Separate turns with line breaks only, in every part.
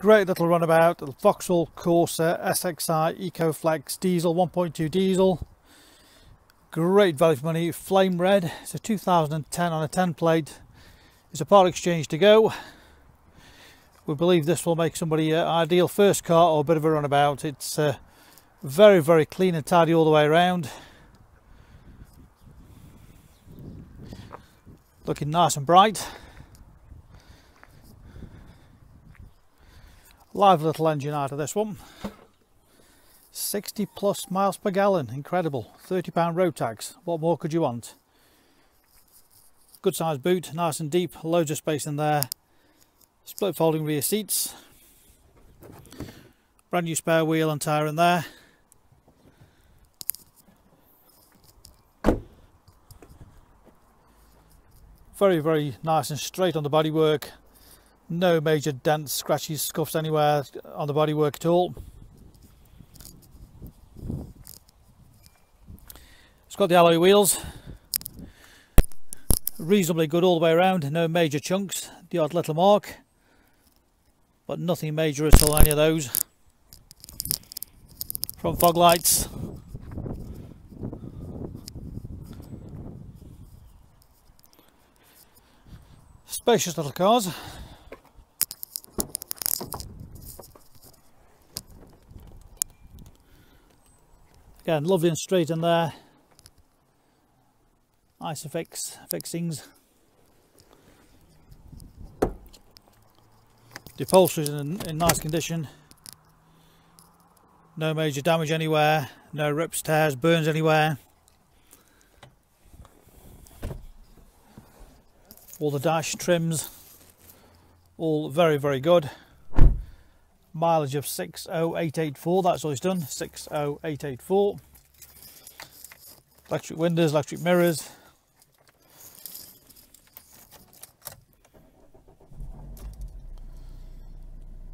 Great little runabout, Vauxhall Corsa SXI EcoFlex diesel, 1.2 diesel. Great value for money, flame red. It's a 2010 on a 10 plate. It's a part exchange to go. We believe this will make somebody an ideal first car or a bit of a runabout. It's uh, very, very clean and tidy all the way around. Looking nice and bright. Live little engine out of this one. 60 plus miles per gallon, incredible. 30 pound road tax, what more could you want? Good sized boot, nice and deep, loads of space in there. Split folding rear seats. Brand new spare wheel and tyre in there. Very, very nice and straight on the bodywork no major dents, scratches, scuffs anywhere on the bodywork at all. It's got the alloy wheels, reasonably good all the way around, no major chunks, the odd little mark, but nothing major at all, any of those. Front fog lights. Spacious little cars. Again, lovely and straight in there. Isofix fixings. The upholstery is in, in nice condition. No major damage anywhere. No rips, tears, burns anywhere. All the dash trims, all very, very good mileage of 60884 that's all it's done 60884 electric windows electric mirrors.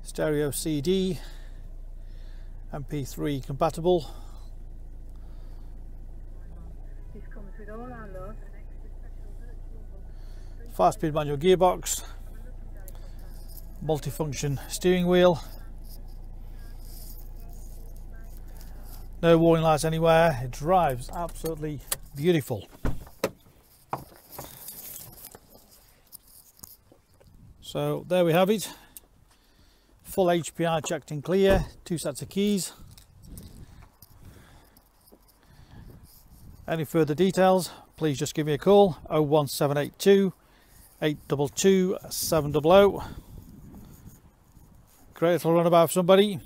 Stereo CD MP3 compatible. Fast speed manual gearbox. Multifunction steering wheel No warning lights anywhere. It drives absolutely beautiful. So there we have it. Full HPI checked and clear. Two sets of keys. Any further details, please just give me a call 01782 822 700. Great little runabout for somebody.